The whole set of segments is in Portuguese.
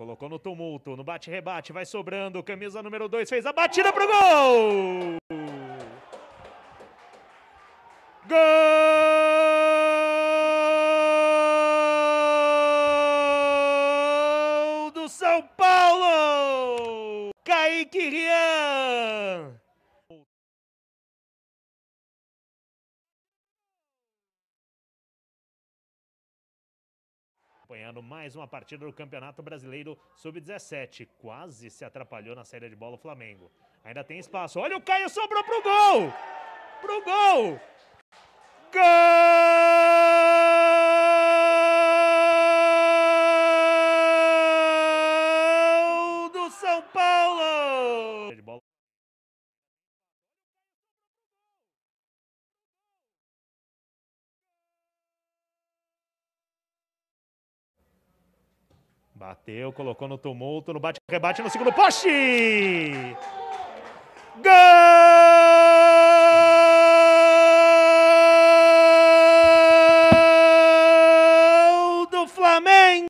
Colocou no tumulto, no bate-rebate, vai sobrando. Camisa número 2 fez a batida pro gol! Gol do São Paulo! Kaique acompanhando mais uma partida do Campeonato Brasileiro Sub-17. Quase se atrapalhou na saída de bola o Flamengo. Ainda tem espaço. Olha o Caio, sobrou pro gol! Pro gol! Gol do São Paulo! De bola. Bateu, colocou no tumulto, no bate-rebate no segundo poste! Gol do Flamengo!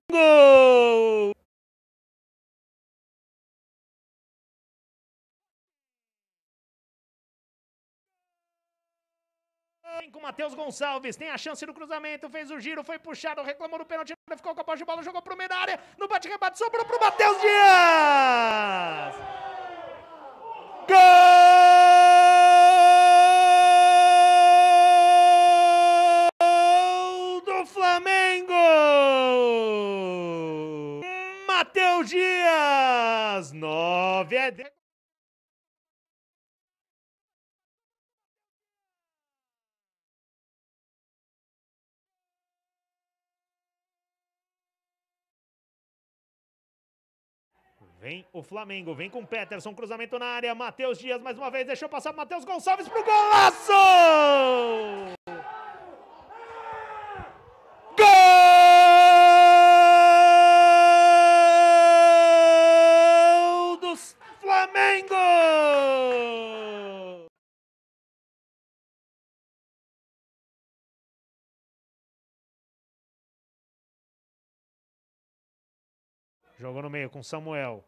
Com Matheus Gonçalves, tem a chance do cruzamento, fez o giro, foi puxado, reclamou do pênalti, ficou com a posse de bola, jogou pro meio da área, no bate-rebate, sobrou pro Matheus Dias! Gol do Flamengo! Matheus Dias! Nove é... De... Vem o Flamengo, vem com Peterson, cruzamento na área, Matheus Dias mais uma vez, deixou passar Matheus Gonçalves pro golaço! Gol do Flamengo! Jogou no meio com Samuel.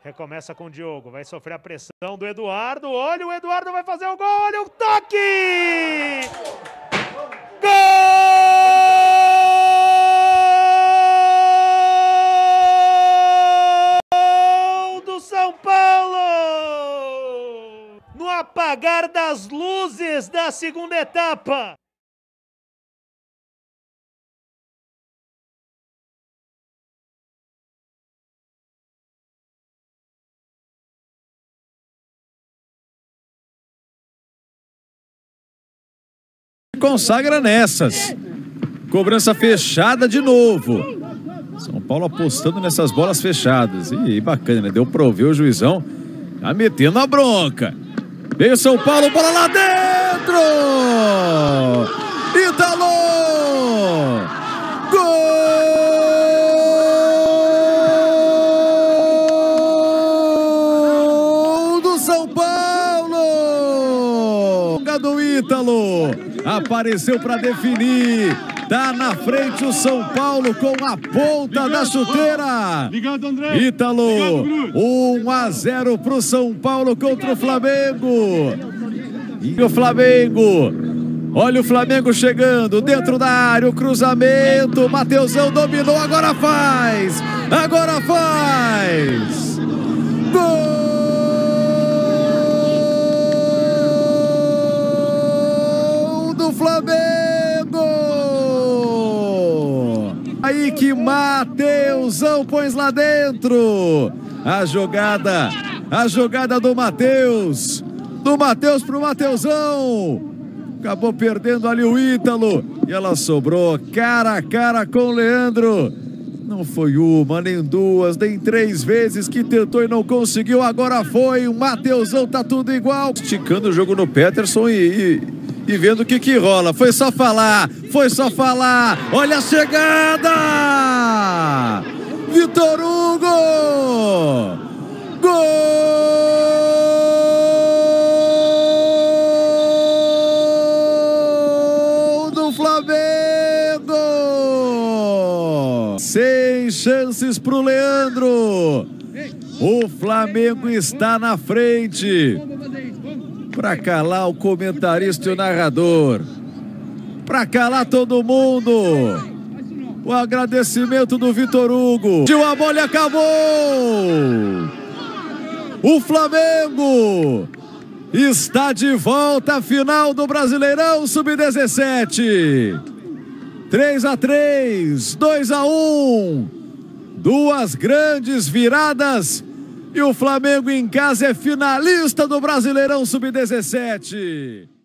Recomeça com o Diogo. Vai sofrer a pressão do Eduardo. Olha, o Eduardo vai fazer o gol. Olha o toque! Gol do São Paulo! No apagar das luzes da segunda etapa. Consagra nessas. Cobrança fechada de novo. São Paulo apostando nessas bolas fechadas. E bacana, né? Deu pra ouvir o juizão. Tá metendo a bronca. Veio São Paulo, bola lá dentro! Italo! Gol do São Paulo! Do Ítalo apareceu para definir. Tá na frente o São Paulo com a ponta da chuteira. Ligado, André. Ítalo, 1 a 0 pro São Paulo contra o Flamengo. E o Flamengo. Olha o Flamengo chegando dentro da área, o cruzamento, Mateusão dominou, agora faz! Agora faz! Gol Que Mateusão põe lá dentro. A jogada, a jogada do Mateus. Do Mateus pro Mateusão. Acabou perdendo ali o Ítalo. E ela sobrou cara a cara com o Leandro. Não foi uma, nem duas, nem três vezes que tentou e não conseguiu. Agora foi. O Mateusão tá tudo igual. Esticando o jogo no Peterson e, e, e vendo o que que rola. Foi só falar, foi só falar. Olha a chegada! Vitor Hugo! Gol do Flamengo! Sem chances para o Leandro. O Flamengo está na frente. Para calar o comentarista e o narrador. Para calar todo mundo. O agradecimento do Vitor Hugo. A bola acabou. O Flamengo está de volta à final do Brasileirão Sub-17. 3 a 3, 2 a 1. Duas grandes viradas e o Flamengo em casa é finalista do Brasileirão Sub-17.